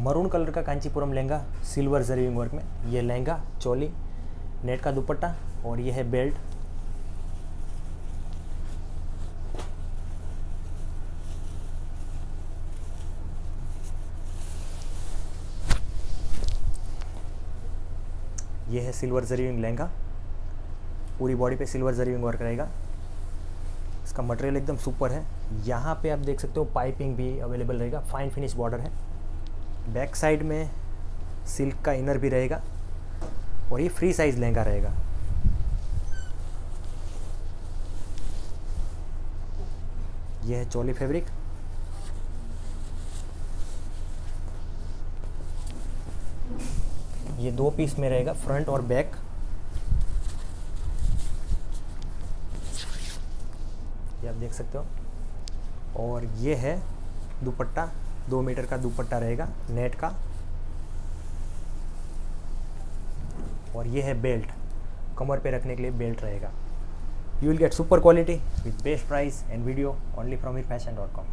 Maroon colour का Kanchipuram lehenga, silver जरिविंग work में। ये लहंगा, चोली, नेट का दुपट्टा और ये है बेल्ट। ये है सिल्वर जरिविंग लहंगा। पूरी बॉडी पे सिल्वर जरिविंग वर्क रहेगा। इसका मटेरियल एकदम सुपर है। यहाँ पे आप देख सकते हो पाइपिंग भी अवेलेबल रहेगा। फाइन फिनिश बॉर्डर है। बैक साइड में सिल्क का इनर भी रहेगा और ये फ्री साइज़ लहंगा रहेगा। ये है चोली फैब्रिक। ये दो पीस में रहेगा, फ्रंट और बैक। ये आप देख सकते हो। और ये है दुपट्टा। दो मीटर का दुपट्टा रहेगा, नेट का। और ये है बेल्ट। कमर पे रखने के लिए बेल्ट रहेगा। You will get super quality with best price and video only from fashion dot com